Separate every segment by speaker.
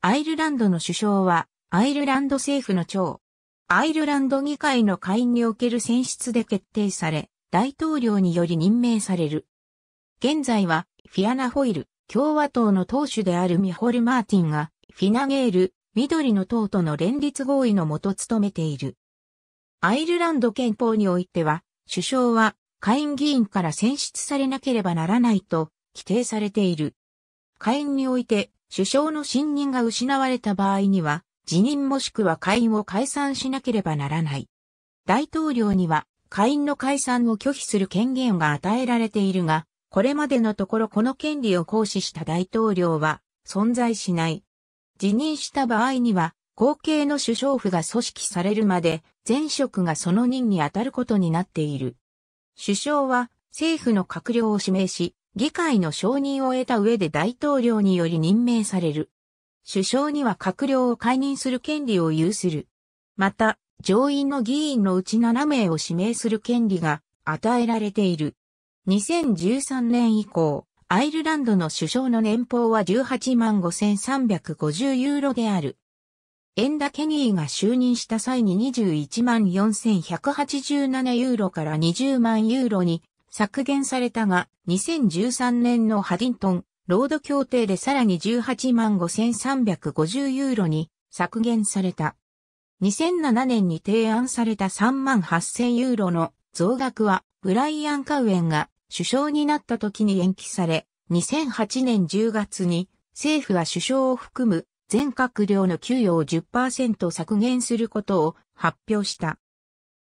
Speaker 1: アイルランドの首相は、アイルランド政府の長。アイルランド議会の会員における選出で決定され、大統領により任命される。現在は、フィアナ・ホイル、共和党の党首であるミホル・マーティンが、フィナゲール、緑の党との連立合意のもと務めている。アイルランド憲法においては、首相は下院議員から選出されなければならないと規定されている。下院において首相の信任が失われた場合には、辞任もしくは下院を解散しなければならない。大統領には下院の解散を拒否する権限が与えられているが、これまでのところこの権利を行使した大統領は存在しない。辞任した場合には、後継の首相府が組織されるまで、前職がその任に当たることになっている。首相は政府の閣僚を指名し、議会の承認を得た上で大統領により任命される。首相には閣僚を解任する権利を有する。また、上院の議員のうち7名を指名する権利が与えられている。2013年以降、アイルランドの首相の年俸は18万5350ユーロである。エンダ・ケニーが就任した際に21万4187ユーロから20万ユーロに削減されたが、2013年のハディントン、ロード協定でさらに18万5350ユーロに削減された。2007年に提案された3万8000ユーロの増額は、ブライアン・カウエンが首相になった時に延期され、2008年10月に政府は首相を含む全閣僚の給与を10%削減することを発表した。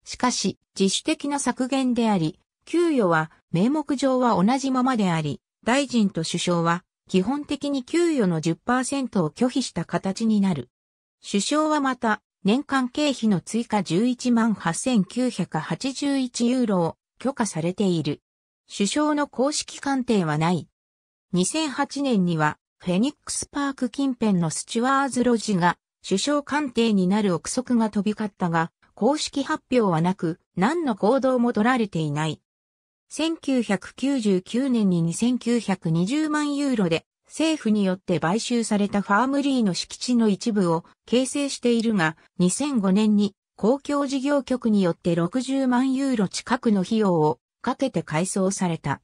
Speaker 1: しかし、自主的な削減であり、給与は名目上は同じままであり、大臣と首相は基本的に給与の10%を拒否した形になる。首相はまた、年間経費の追加118,981ユーロを許可されている。首相の公式官邸はない。2008年にはフェニックスパーク近辺のスチュワーズロジが首相官邸になる憶測が飛び交ったが、公式発表はなく、何の行動も取られていない。1999年に2920万ユーロで政府によって買収されたファームリーの敷地の一部を形成しているが、2005年に公共事業局によって60万ユーロ近くの費用をかけて改装された。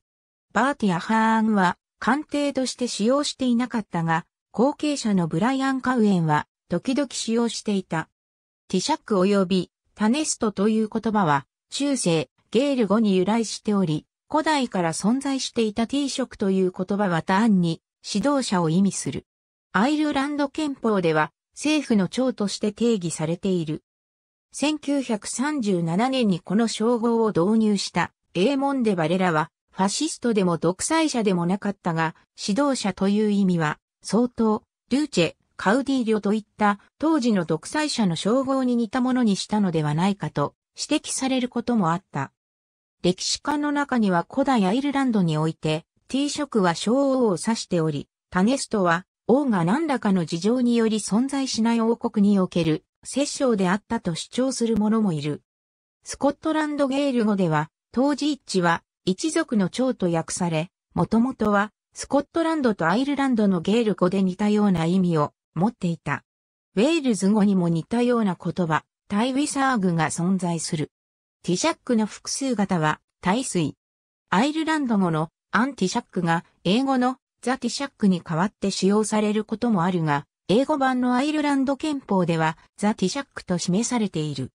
Speaker 1: バーティア・ハーンは官邸として使用していなかったが、後継者のブライアン・カウエンは時々使用していた。ティシャック及びタネストという言葉は中世ゲール語に由来しており、古代から存在していた T 色という言葉は単に指導者を意味する。アイルランド憲法では政府の長として定義されている。1937年にこの称号を導入したエーモンデ・バレラは、ファシストでも独裁者でもなかったが、指導者という意味は、相当、ルーチェ、カウディリョといった当時の独裁者の称号に似たものにしたのではないかと指摘されることもあった。歴史家の中には古代アイルランドにおいて T 色は小王を指しており、タネストは王が何らかの事情により存在しない王国における摂政であったと主張する者もいる。スコットランドゲール語では当時一致は一族の長と訳され、もともとはスコットランドとアイルランドのゲール語で似たような意味を持っていた。ウェールズ語にも似たような言葉、 tywysog が存在する。 Taoiseach の複数形は、 Taoisigh。アイルランド語の an Taoiseach が英語のザ・ティシャックに代わって使用されることもあるが、英語版のアイルランド憲法ではザ・ティシャックと示されている。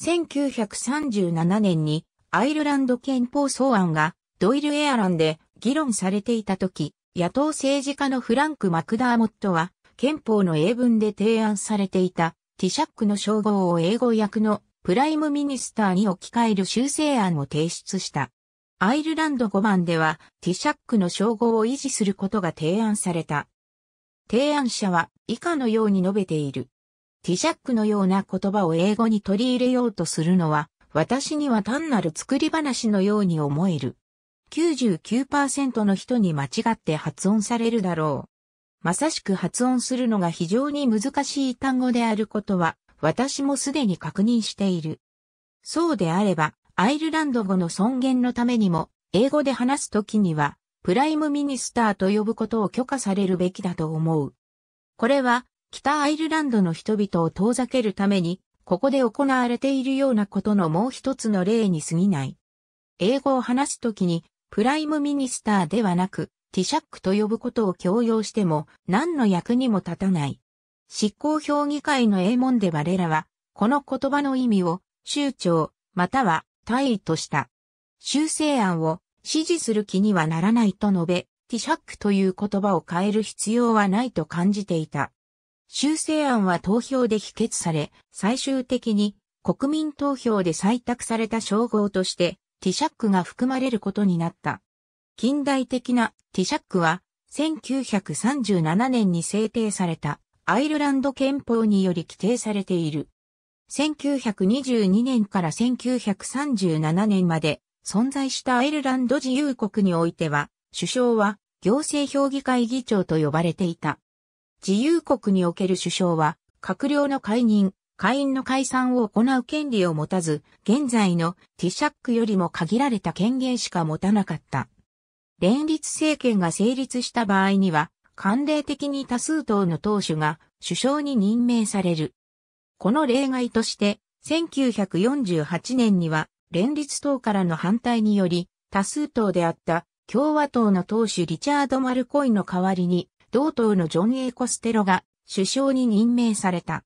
Speaker 1: 1937年にアイルランド憲法草案が Dáil Éireann で議論されていた時、野党政治家のフランク・マクダーモットは憲法の英文で提案されていた Taoiseach の称号を英語訳の Prime Minister に置き換える修正案を提出した。アイルランド5番ではティシャックの称号を維持することが提案された。提案者は以下のように述べている。ティシャックのような言葉を英語に取り入れようとするのは私には単なる作り話のように思える。99%の人に間違って発音されるだろう。まさしく発音するのが非常に難しい単語であることは、私もすでに確認している。そうであれば、アイルランド語の尊厳のためにも、英語で話すときには、 Prime Minister と呼ぶことを許可されるべきだと思う。これは、北アイルランドの人々を遠ざけるために、ここで行われているようなことのもう一つの例に過ぎない。英語を話すときに、 Prime Minister ではなく、 Taoiseach と呼ぶことを強要しても、何の役にも立たない。執行評議会の英文で我らは、この言葉の意味を、州長、または、大尉とした。修正案を支持する気にはならないと述べ、ティシャックという言葉を変える必要はないと感じていた。修正案は投票で否決され、最終的に国民投票で採択された称号としてティシャックが含まれることになった。近代的なティシャックは1937年に制定されたアイルランド憲法により規定されている。1922年から1937年まで存在したアイルランド自由国においては、首相は行政評議会議長と呼ばれていた。自由国における首相は、閣僚の解任、会員の解散を行う権利を持たず、現在のティシャックよりも限られた権限しか持たなかった。連立政権が成立した場合には、慣例的に多数党の党首が首相に任命される。この例外として、1948年には連立党からの反対により、多数党であった共和党の党首リチャード・マルコイの代わりに同党のジョン・エイ・コステロが首相に任命された。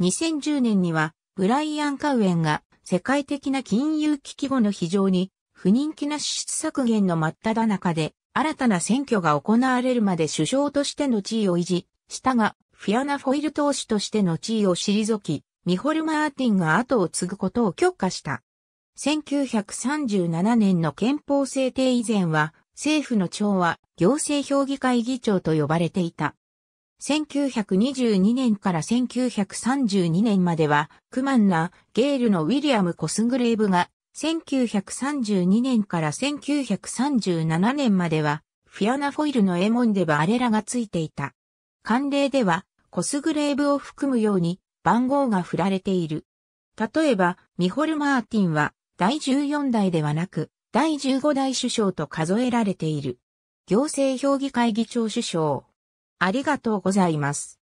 Speaker 1: 2010年にはブライアン・カウエンが世界的な金融危機後の非常に不人気な支出削減の真っ只中で新たな選挙が行われるまで首相としての地位を維持したが、フィアナ・フォイル党首としての地位を退き、ミホル・マーティンが後を継ぐことを許可した。1937年の憲法制定以前は、政府の長は行政評議会議長と呼ばれていた。1922年から1932年までは、クマンナ、ゲールのウィリアム・コスグレーブが、1932年から1937年までは、フィアナ・フォイルのエモンでバあれらがついていた。慣例では、コスグレーブを含むように番号が振られている。例えば、ミホル・マーティンは第14代ではなく、第15代首相と数えられている。行政評議会議長首相。ありがとうございます。